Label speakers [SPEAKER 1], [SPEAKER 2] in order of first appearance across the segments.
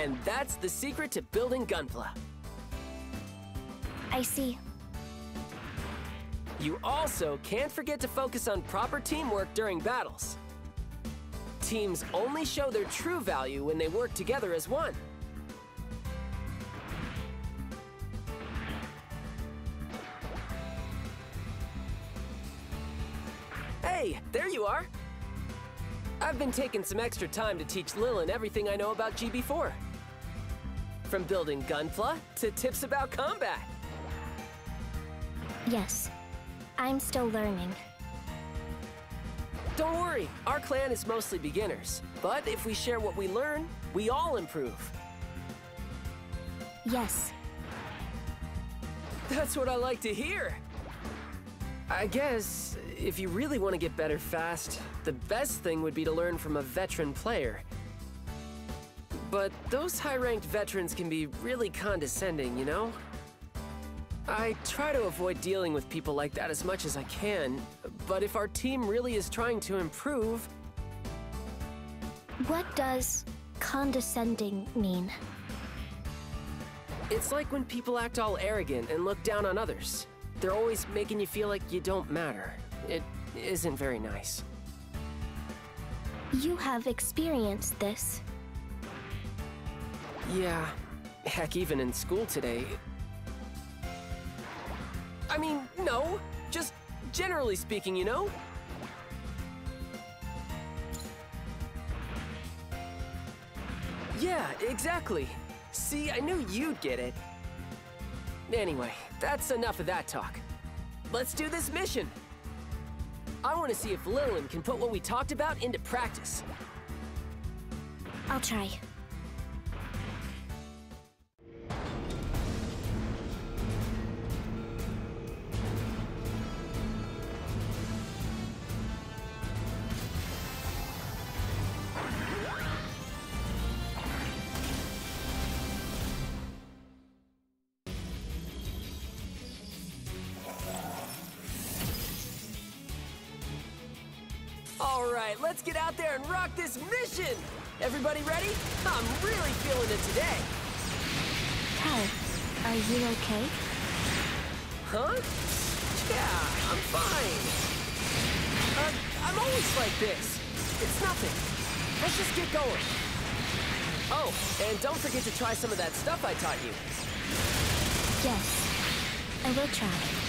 [SPEAKER 1] And that's the secret to building Gunpla.
[SPEAKER 2] I see.
[SPEAKER 1] You also can't forget to focus on proper teamwork during battles. Teams only show their true value when they work together as one. Hey, there you are! I've been taking some extra time to teach Lilin everything I know about GB4. From building Gunpla to tips about combat.
[SPEAKER 2] Yes. I'm still learning.
[SPEAKER 1] Don't worry, our clan is mostly beginners. But if we share what we learn, we all improve.
[SPEAKER 2] Yes.
[SPEAKER 1] That's what I like to hear. I guess, if you really want to get better fast, the best thing would be to learn from a veteran player. But those high-ranked veterans can be really condescending, you know? I try to avoid dealing with people like that as much as I can, but if our team really is trying to improve...
[SPEAKER 2] What does condescending mean?
[SPEAKER 1] It's like when people act all arrogant and look down on others. They're always making you feel like you don't matter. It isn't very nice.
[SPEAKER 2] You have experienced this.
[SPEAKER 1] Yeah. Heck, even in school today, I mean, no. Just generally speaking, you know? Yeah, exactly. See, I knew you'd get it. Anyway, that's enough of that talk. Let's do this mission. I want to see if Lilin can put what we talked about into practice.
[SPEAKER 2] I'll try.
[SPEAKER 1] Mission! Everybody ready? I'm really feeling it today.
[SPEAKER 2] Cal, are you okay?
[SPEAKER 1] Huh? Yeah, I'm fine. Uh, I'm always like this. It's nothing. Let's just get going. Oh, and don't forget to try some of that stuff I taught you.
[SPEAKER 2] Yes, I will try.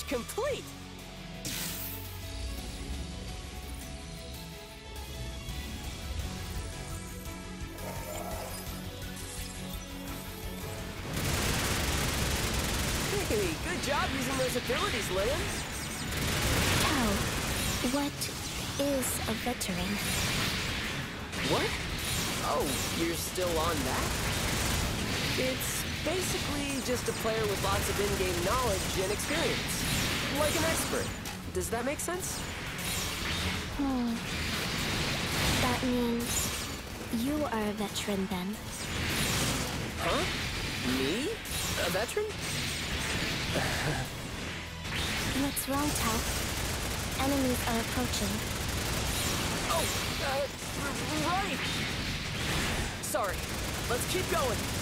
[SPEAKER 1] Stage complete! Hey, good job using those abilities, Lynn.
[SPEAKER 2] Tao, oh, what is a veteran?
[SPEAKER 1] What? Oh, you're still on that? It's basically just a player with lots of in-game knowledge and experience. Like an expert. Does that make sense?
[SPEAKER 2] Hmm. That means you are a veteran then.
[SPEAKER 1] Huh? Me? A veteran?
[SPEAKER 2] What's wrong, Tao? Enemies are approaching.
[SPEAKER 1] Oh, uh, right! Sorry. Let's keep going.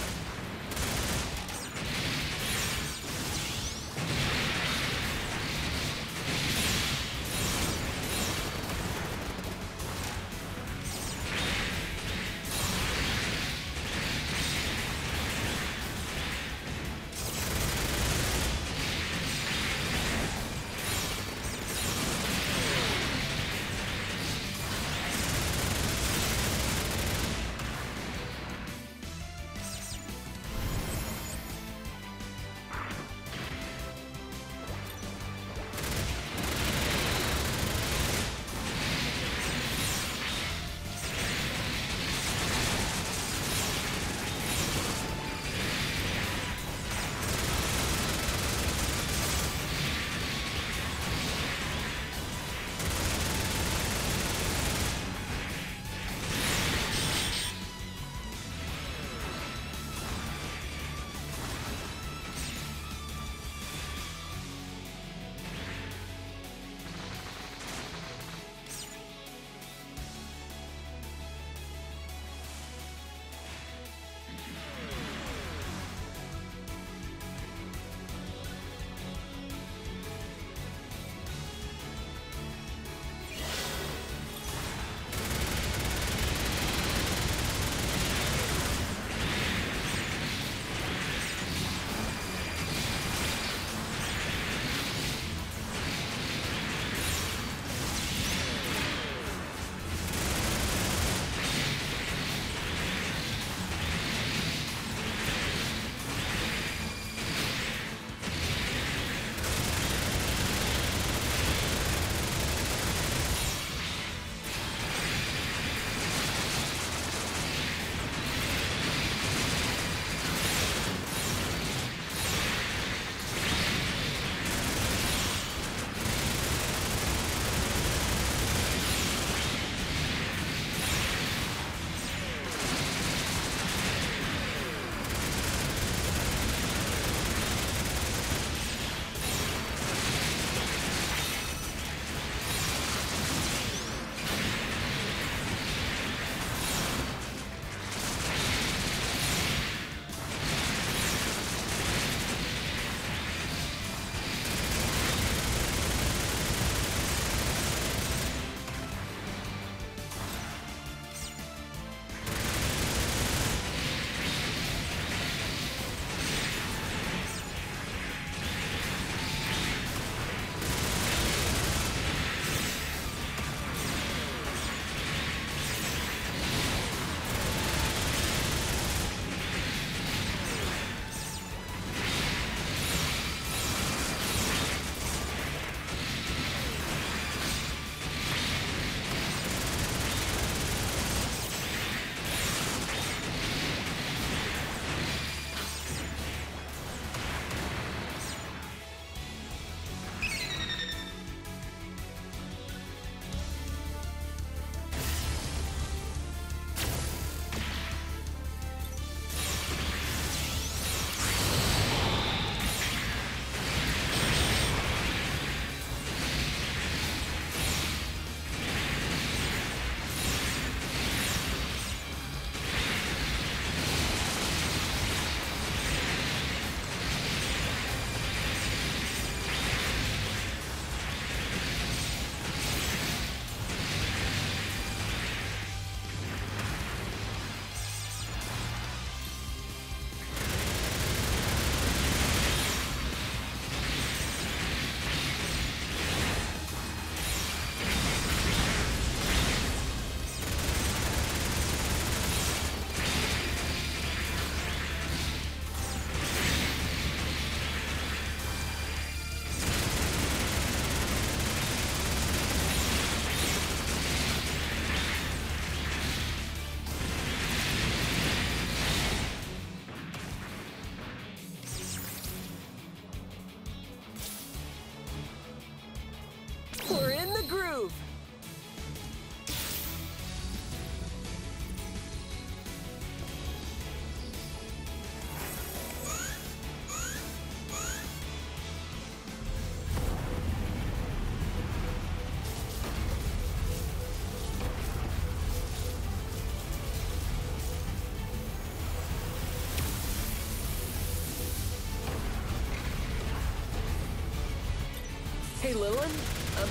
[SPEAKER 1] Hey, Lilin,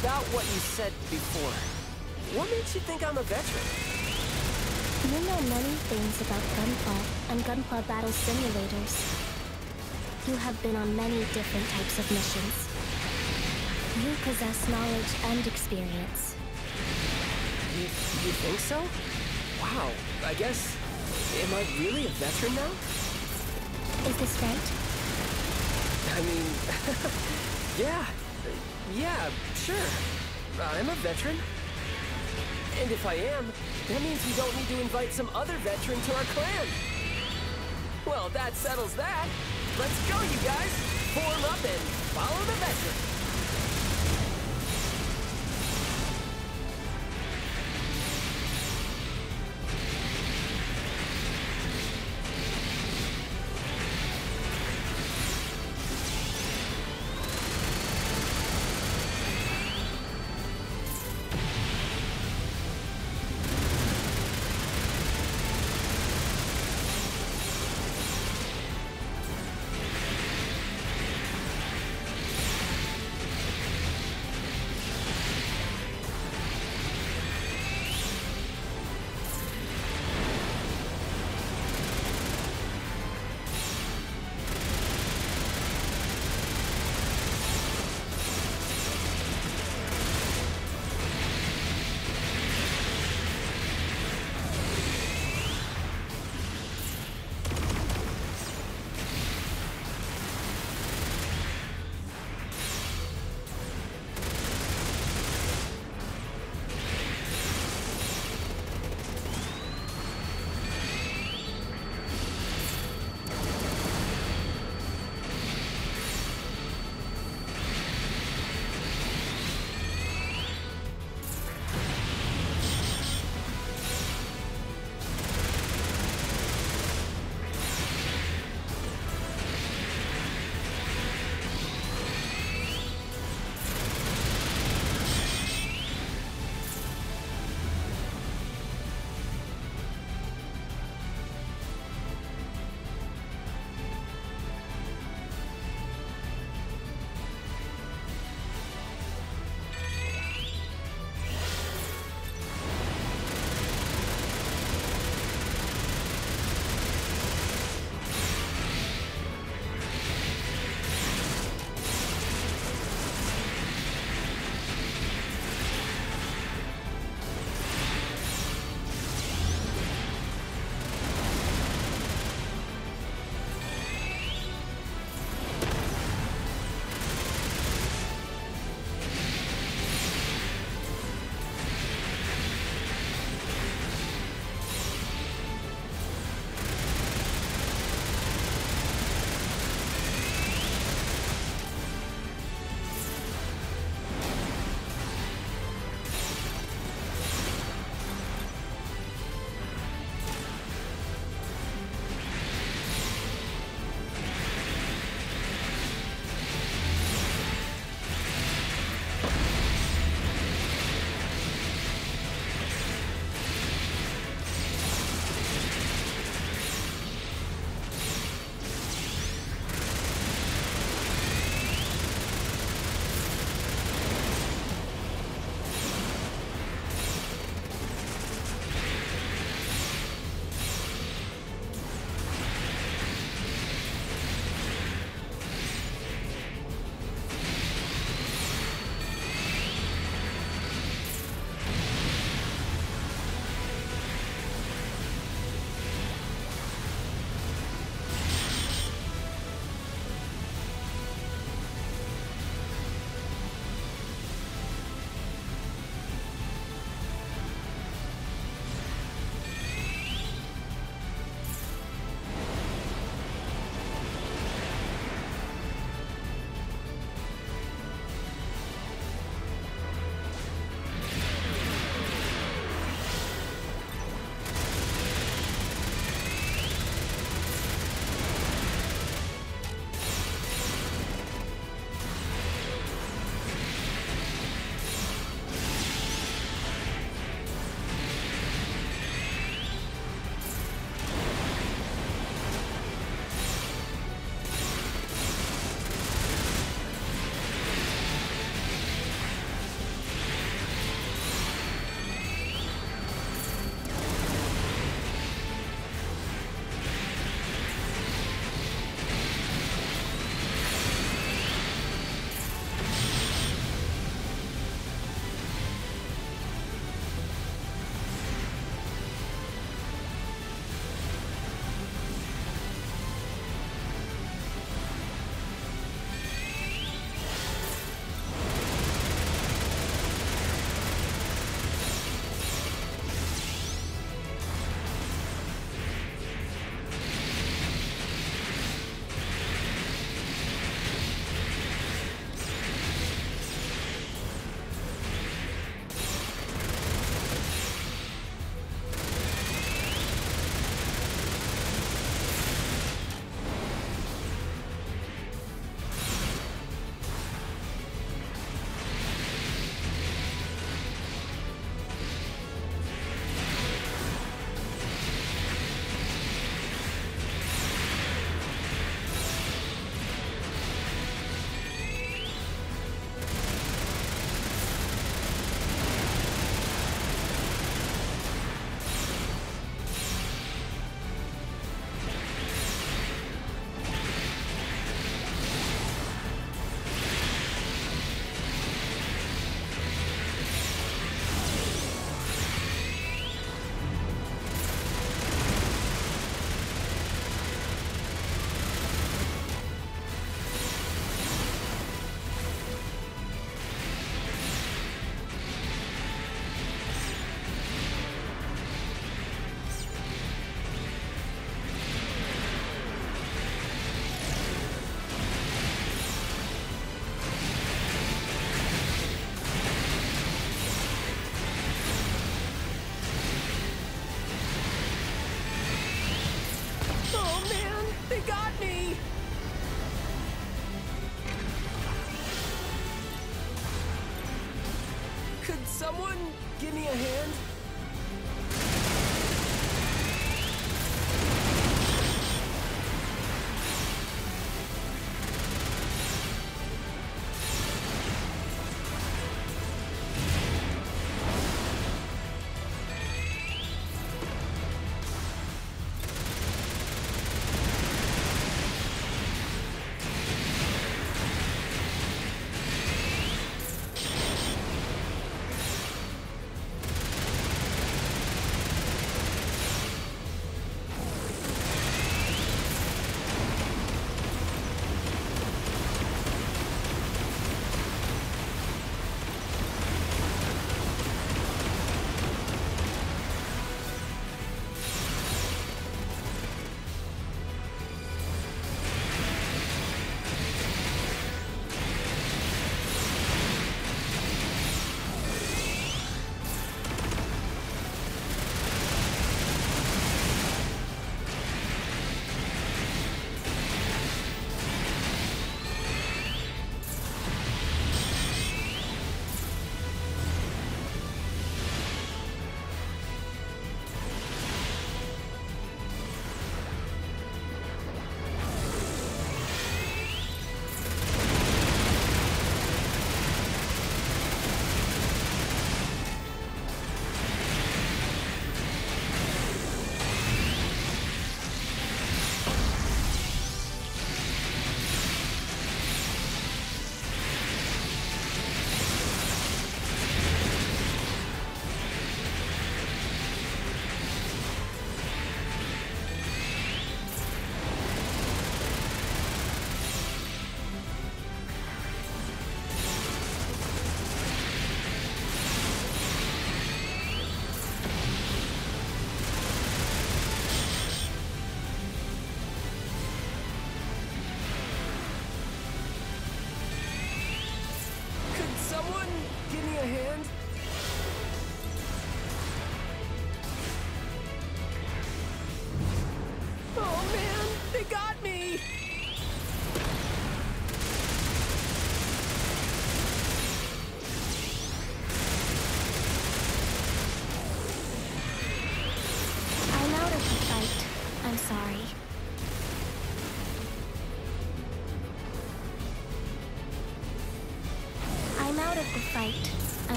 [SPEAKER 1] about what you said before. What makes you think I'm a veteran?
[SPEAKER 2] You know many things about Gunpla and Gunpla battle simulators. You have been on many different types of missions. You possess knowledge and experience.
[SPEAKER 1] You, you think so? Wow, I guess... Am I really a veteran now?
[SPEAKER 2] Is this right?
[SPEAKER 1] I mean... yeah. Yeah, sure. I'm a veteran. And if I am, that means we don't need to invite some other veteran to our clan. Well, that settles that. Let's go, you guys! Form up and follow the veteran!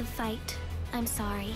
[SPEAKER 1] The fight. I'm sorry.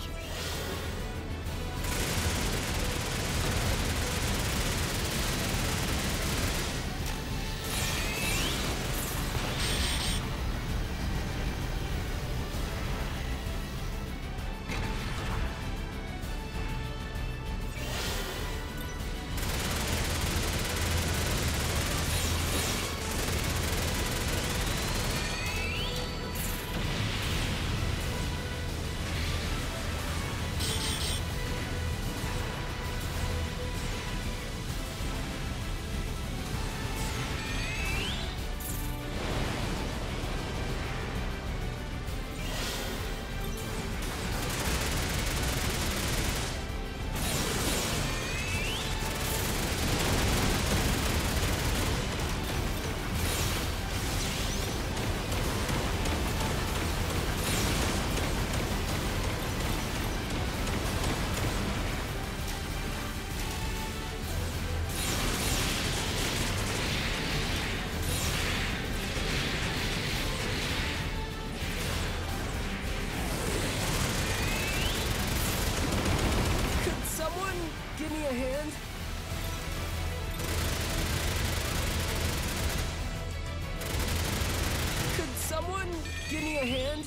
[SPEAKER 3] Give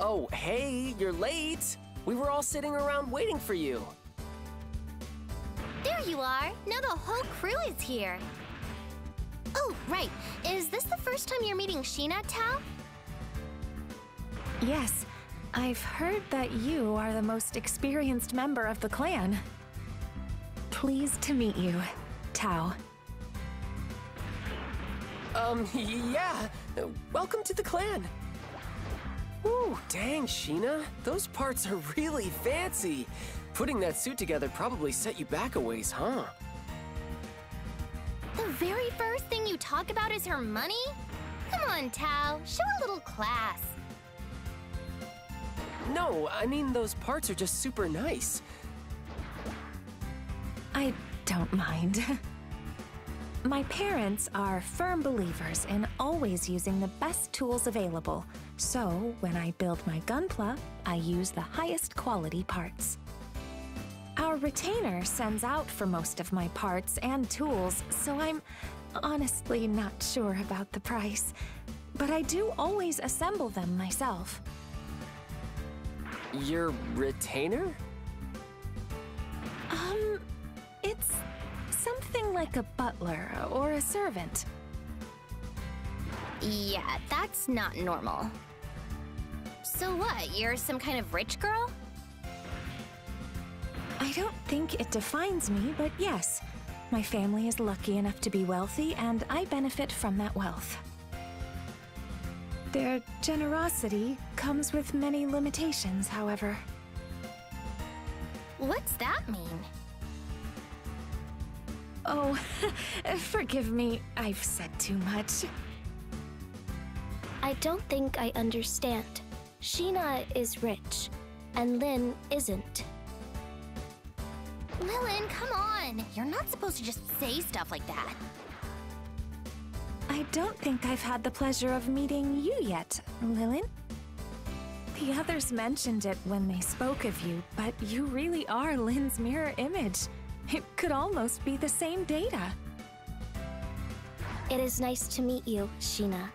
[SPEAKER 1] Oh, hey, you're late! We were all sitting around waiting for you.
[SPEAKER 4] There you are! Now the whole crew is here. Oh, right. Is this the first time you're meeting Sheena, Tao?
[SPEAKER 5] Yes, I've heard that you are the most experienced member of the clan. Pleased to meet you, Tao.
[SPEAKER 1] Um, yeah. Welcome to the clan. Ooh, dang, Sheena. Those parts are really fancy. Putting that suit together probably set you back a ways, huh?
[SPEAKER 4] The very first thing you talk about is her money? Come on, Tao. Show a little class.
[SPEAKER 1] No, I mean, those parts are just super nice.
[SPEAKER 5] I don't mind. My parents are firm believers in always using the best tools available. So, when I build my gunpla, I use the highest quality parts. Our retainer sends out for most of my parts and tools, so I'm honestly not sure about the price. But I do always assemble them myself.
[SPEAKER 1] Your retainer?
[SPEAKER 5] Um, it's something like a butler or a servant.
[SPEAKER 4] Yeah, that's not normal. So what? You're some kind of rich girl?
[SPEAKER 5] I don't think it defines me, but yes, my family is lucky enough to be wealthy, and I benefit from that wealth. Their generosity comes with many limitations, however.
[SPEAKER 4] What's that mean?
[SPEAKER 5] Oh, forgive me, I've said too much.
[SPEAKER 2] I don't think I understand. Sheena is rich, and Lin isn't.
[SPEAKER 4] Lilin, come on! You're not supposed to just say stuff like that.
[SPEAKER 5] I don't think I've had the pleasure of meeting you yet, Lilin. The others mentioned it when they spoke of you, but you really are Lin's mirror image. It could almost be the same data.
[SPEAKER 2] It is nice to meet you, Sheena.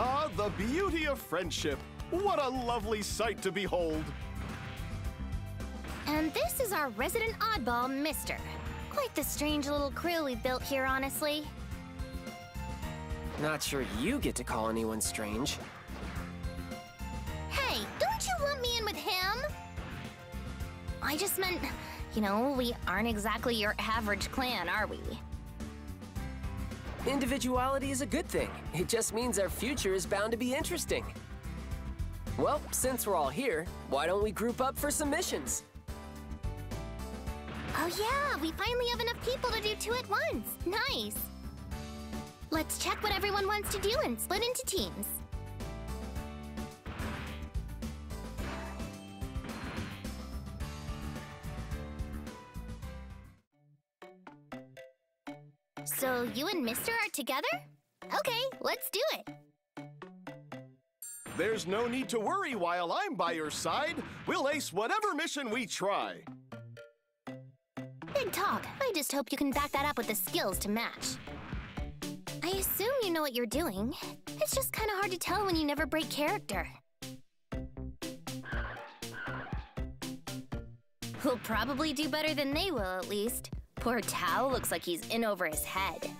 [SPEAKER 6] Ah, the beauty of friendship. What a lovely sight to behold.
[SPEAKER 4] And this is our resident oddball, Mister. Quite the strange little crew we built here, honestly.
[SPEAKER 1] Not sure you get to call anyone strange.
[SPEAKER 4] Hey, don't you want me in with him? I just meant, you know, we aren't exactly your average clan, are we?
[SPEAKER 1] Individuality is a good thing. It just means our future is bound to be interesting. Well, since we're all here, why don't we group up for some missions?
[SPEAKER 4] Oh yeah, we finally have enough people to do two at once. Nice. Let's check what everyone wants to do and split into teams. So you and Mister are together? Okay, let's do it.
[SPEAKER 6] There's no need to worry while I'm by your side. We'll ace whatever mission we try.
[SPEAKER 4] Big talk. I just hope you can back that up with the skills to match. I assume you know what you're doing. It's just kind of hard to tell when you never break character. We'll probably do better than they will, at least. Poor Tao looks like he's in over his head.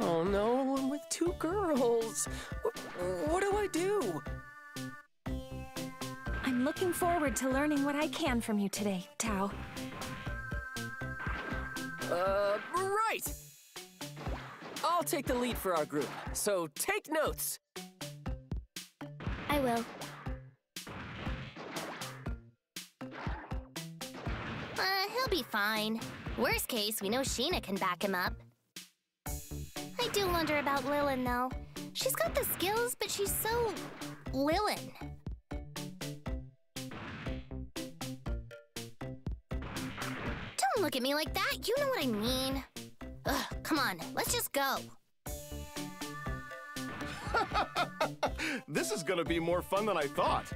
[SPEAKER 1] Oh no, I'm with two girls. Wh- What do I do?
[SPEAKER 5] I'm looking forward to learning what I can from you today, Tao.
[SPEAKER 1] Uh, right! I'll take the lead for our group, so take notes.
[SPEAKER 2] I will.
[SPEAKER 4] Be fine. Worst case, we know Sheena can back him up. I do wonder about Lilin, though. She's got the skills, but she's so... Lilin. Don't look at me like that. You know what I mean. Ugh, come on, let's just go.
[SPEAKER 6] This is gonna be more fun than I thought.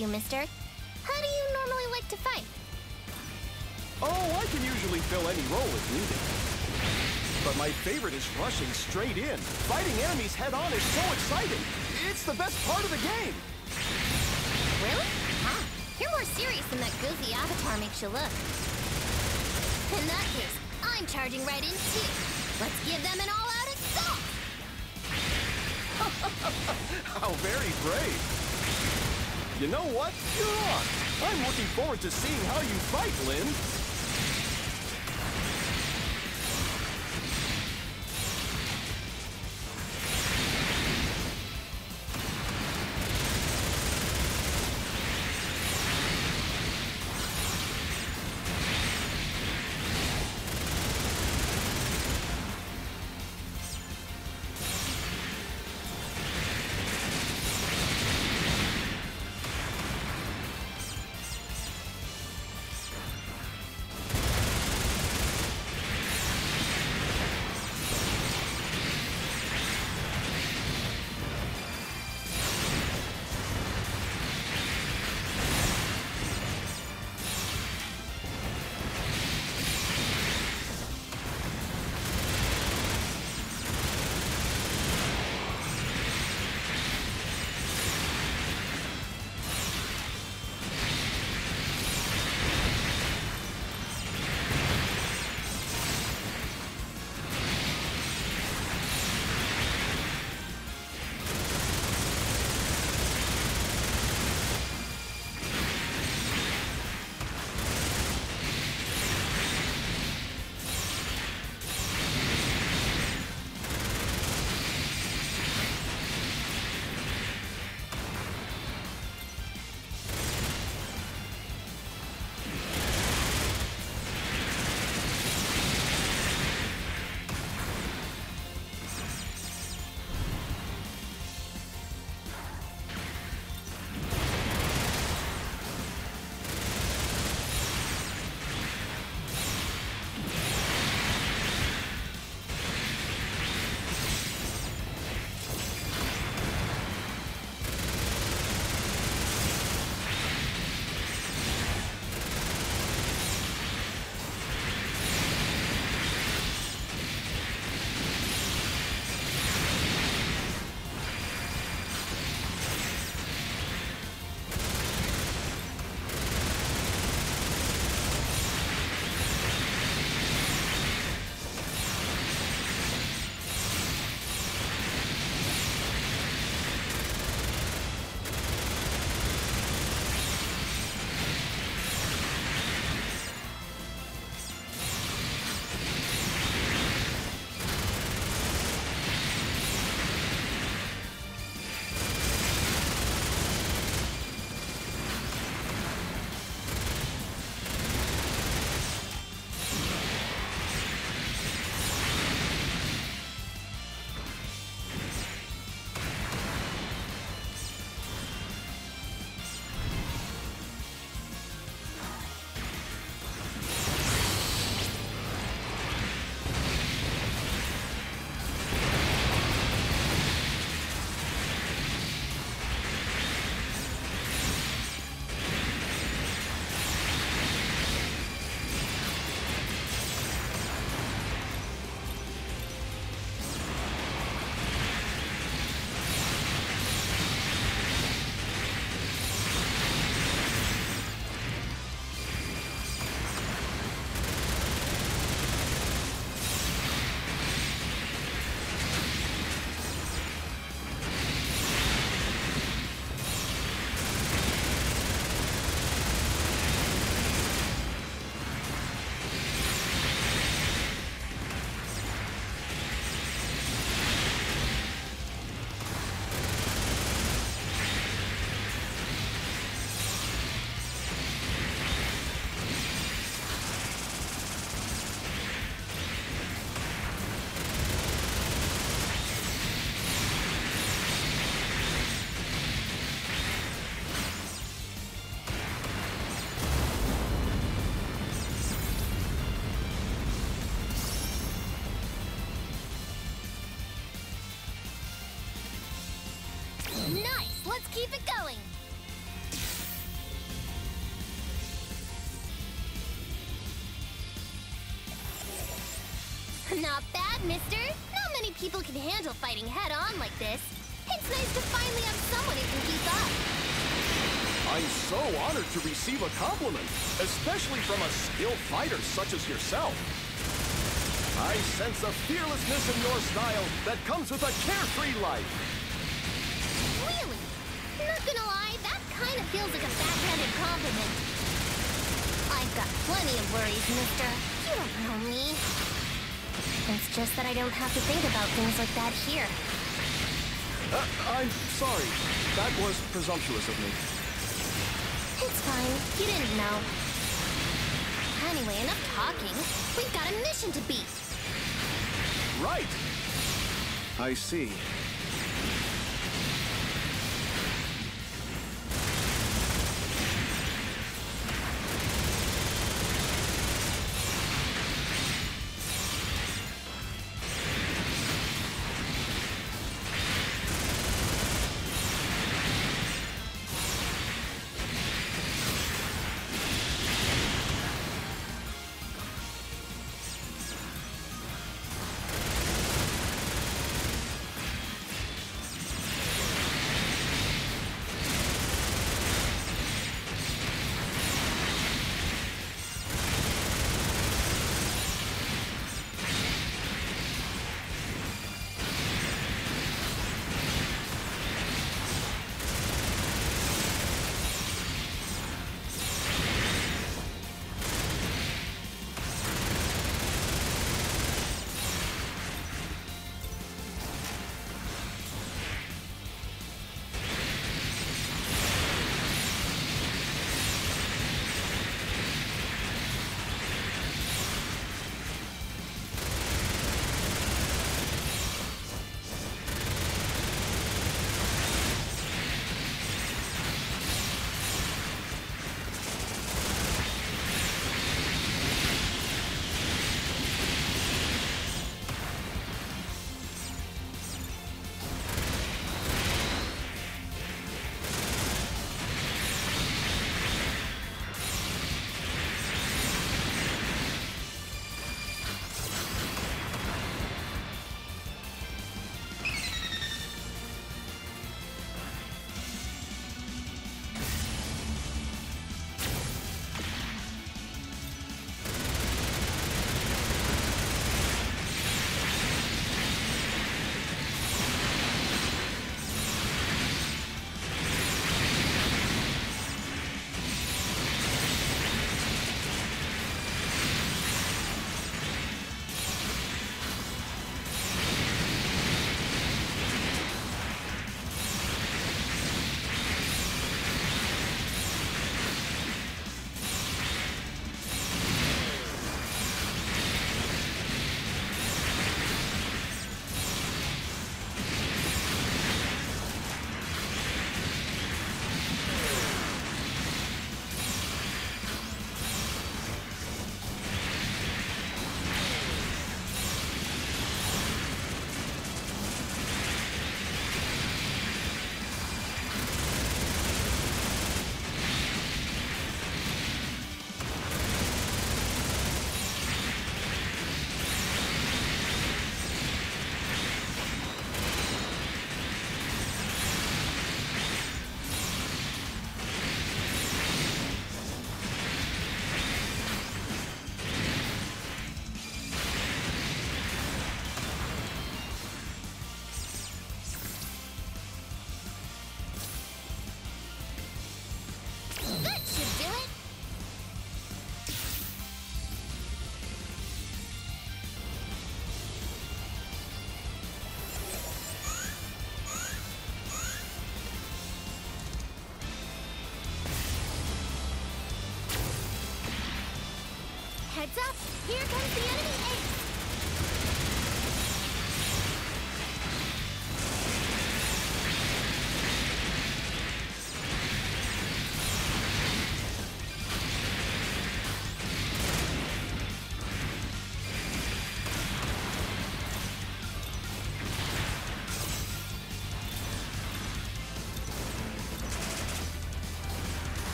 [SPEAKER 4] You, mister. How do you normally like to fight?
[SPEAKER 6] Oh, I can usually fill any role if needed. But my favorite is rushing straight in. Fighting enemies head on is so exciting. It's the best part of the game.
[SPEAKER 4] Really? Ah, you're more serious than that goofy avatar makes you look. In that case, I'm charging right in too. Let's give them an all-out assault!
[SPEAKER 6] How very brave. You know what? You're on. I'm looking forward to seeing how you fight,
[SPEAKER 4] Lin. Fighting head-on like this. It's nice to finally have someone who can keep up.
[SPEAKER 6] I'm so honored to receive a compliment, especially from a skilled fighter such as yourself. I sense a fearlessness in your style that comes with a carefree life.
[SPEAKER 4] Really? Not gonna lie, that kind of feels like a backhanded compliment. I've got plenty of worries, mister. You don't know me. It's just that I don't have to think about things like that here.
[SPEAKER 6] Uh, I'm sorry. That was presumptuous of me.
[SPEAKER 4] It's fine. You didn't know. Anyway, enough talking. We've got a mission to beat.
[SPEAKER 6] Right. I see.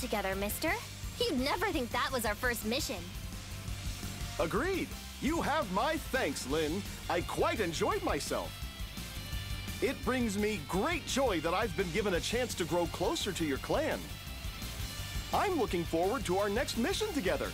[SPEAKER 4] Together, mister. You'd never think that was our first mission.
[SPEAKER 6] Agreed. You have my thanks, Lin. I quite enjoyed myself. It brings me great joy that I've been given a chance to grow closer to your clan. I'm looking forward to our next mission together.